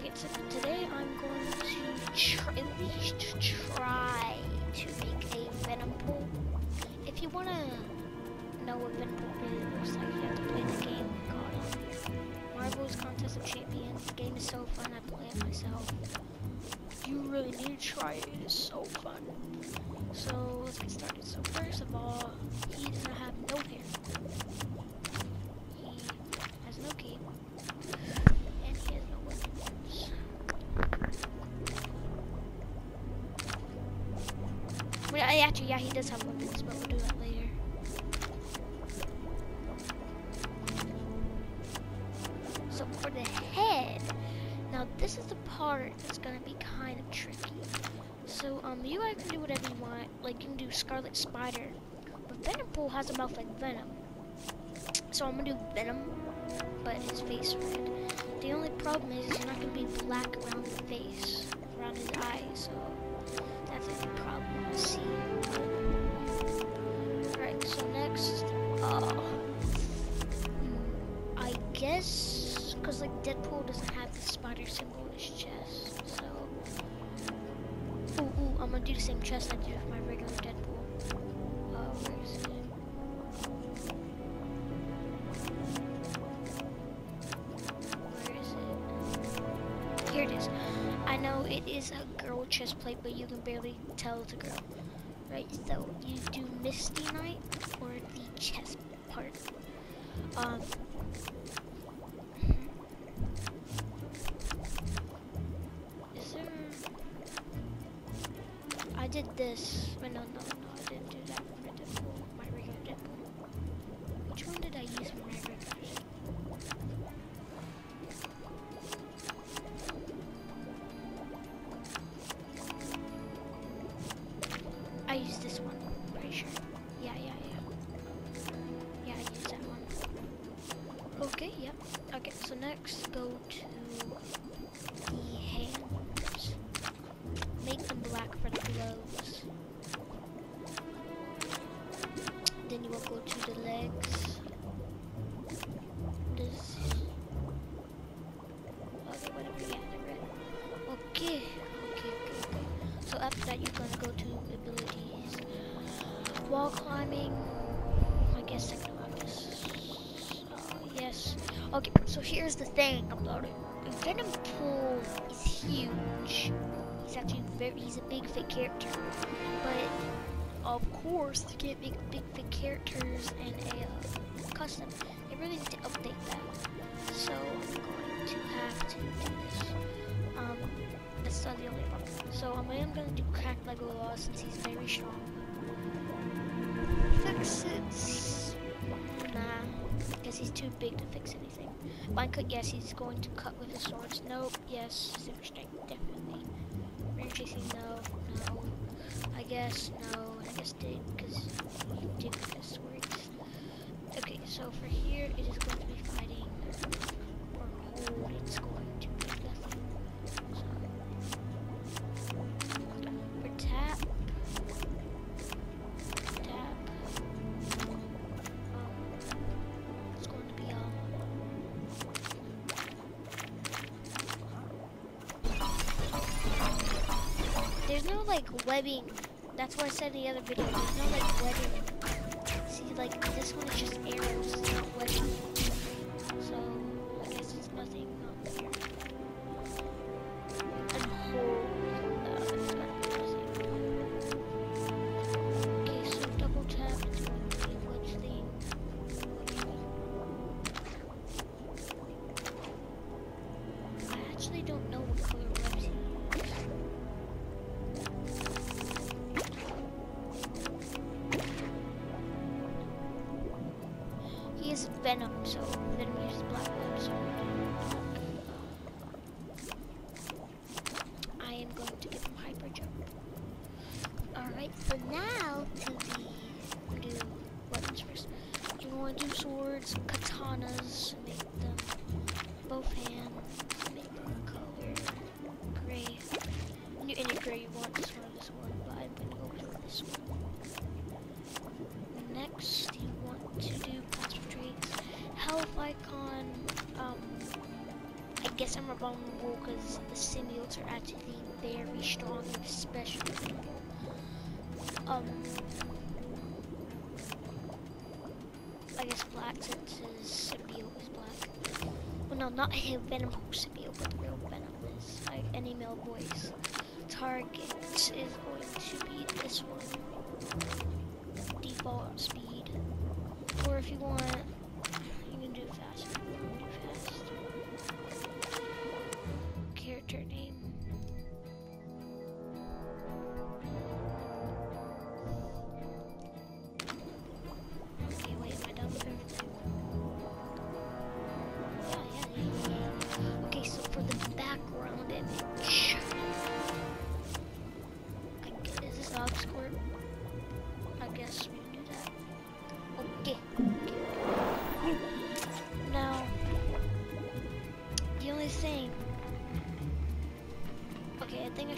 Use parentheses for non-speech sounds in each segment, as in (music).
Okay, so today I'm going to try, at least try to make a Venom pool. If you want to know what Venom pool really looks like, you have to play the game called Marvel's Contest of Champions. The game is so fun, I play it myself. You really need to try it, it is so fun. So let's get started. So first of all, he does not have no hair. He has no cape. Yeah, he does have weapons, but we'll do that later. So for the head, now this is the part that's gonna be kind of tricky. So um, you guys can do whatever you want. Like you can do Scarlet Spider, but Venompool has a mouth like Venom. So I'm gonna do Venom, but his face red. The only problem is he's not gonna be black around the face, around his eyes. So that's a problem. Let's see. Alright, so next, uh, I guess, cause like Deadpool doesn't have the spider symbol on his chest, so. Ooh, ooh, I'm gonna do the same chest I did with my regular Deadpool. Know it is a girl chest plate, but you can barely tell it's a girl. Right, so you do Misty Knight or the chest part. Um, is there... I did this, Next go to the hands. Make them black for the gloves. Then you will go to the legs. Here's about it. The Venom Pool is huge. He's actually very, he's a big fit character. But, of course, to get big, big fit characters in a uh, custom, they really need to update that. So, I'm going to have to do this. Um, that's not the only problem. So um, I am gonna do crack Lego Law since he's very strong. Fix it. Nah, because he's too big to fix anything. Line yes, he's going to cut with his swords. Nope, yes, super strength, definitely. Range chasing, no, no. I guess no, I guess did because he did with his swords. Okay, so for here it is going to There's no like webbing. That's what I said in the other video. There's no like webbing. See, like this one is just arrows, not webbing. I'm vulnerable because the symbiotes are actually very strong and special. Um, I guess black since his symbiote is black. Well, no, not him, (laughs) Venom symbiote, but the real Venom is like any male voice. Target is going to be this one. Default speed. Or if you want,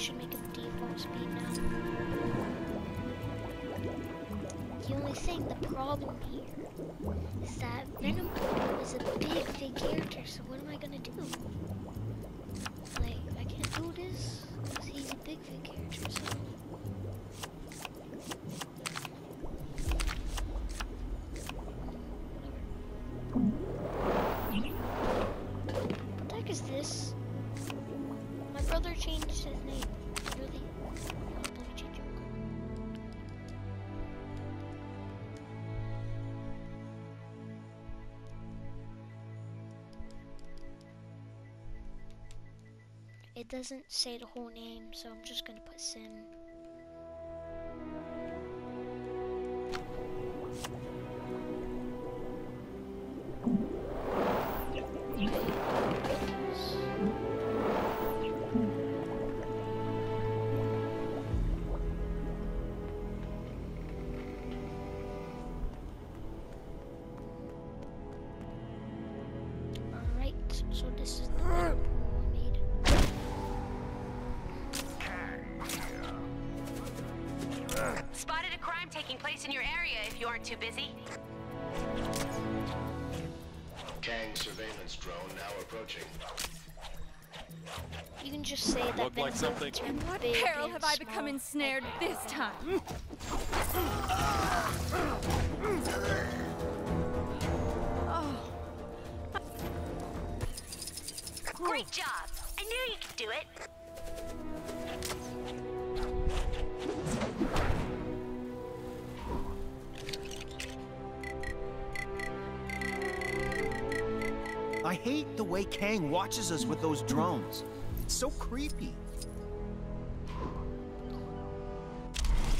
should make it default speed now. The only thing, the problem here, is that Venom is a big, big character, so what am I gonna do? It doesn't say the whole name, so I'm just gonna put Sin. Spotted a crime taking place in your area if you aren't too busy. Kang surveillance drone now approaching. You can just say that Looked like something- In what big peril and have I become ensnared this time? Oh, Great job. I knew you could do it. Hate the way Kang watches us with those drones. It's so creepy.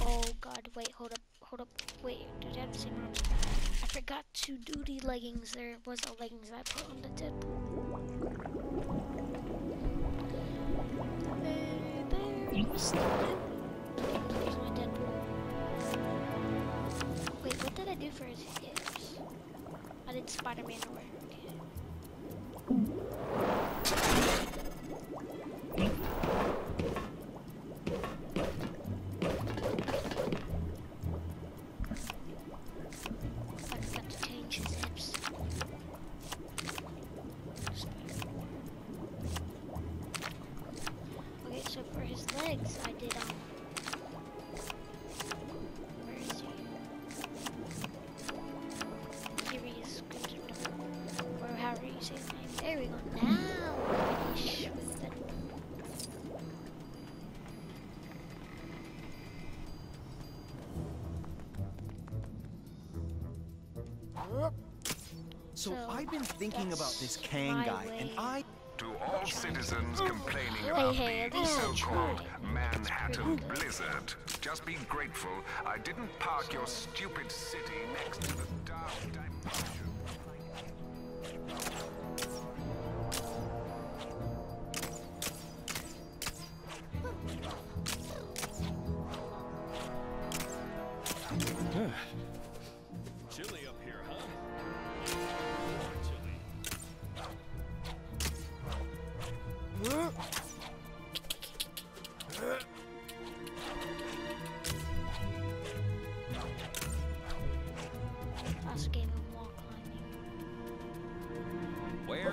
Oh god, wait, hold up, hold up, wait, did I have the same arms? I forgot to do the leggings. There was a leggings I put on the Deadpool. There's my Deadpool. Wait, what did I do for his hips? I did Spider-Man wear. Mm-hmm. So, So, I've been thinking about this Kang my guy, and. I To all citizens complaining about hey, at the so-called. Manhattan blizzard, just be grateful I didn't park your stupid city next to the dark dimension.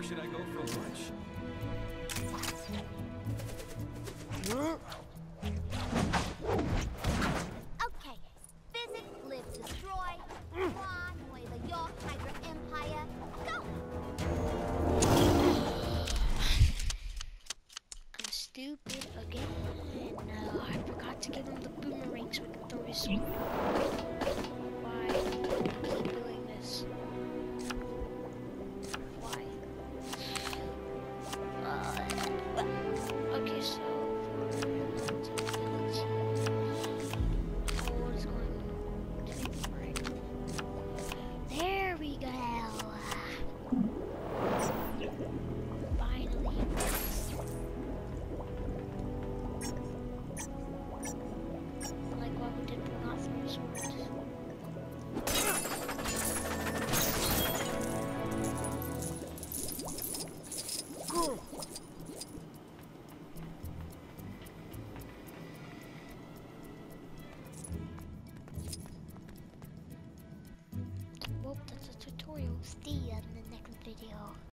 Should I go for lunch? Uh, okay,